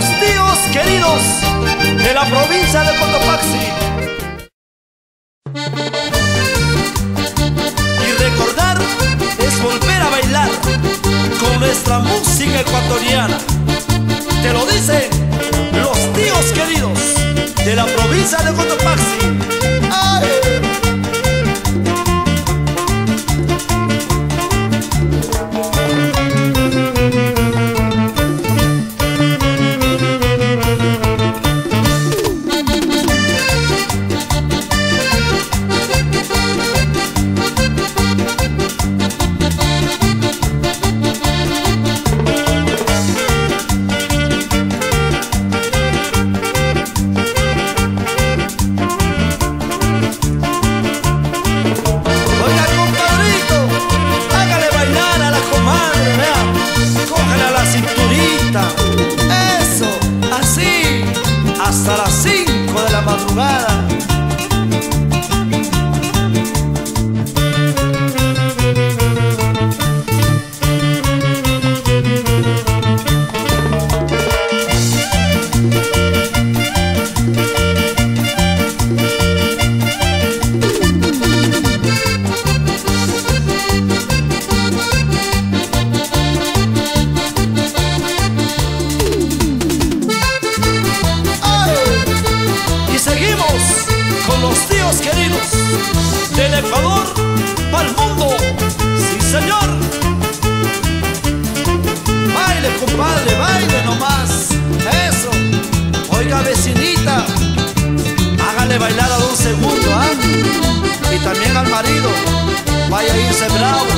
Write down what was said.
los tíos queridos de la provincia de Cotopaxi. Y recordar es volver a bailar con nuestra música ecuatoriana. Te lo dicen los tíos queridos de la provincia de Cotopaxi. de la madrugada. queridos del Ecuador para el mundo. Sí, señor. Baile, compadre, baile nomás. Eso. Oiga, vecinita, hágale bailar a don segundo, ¿ah? Y también al marido. Vaya a irse bravo.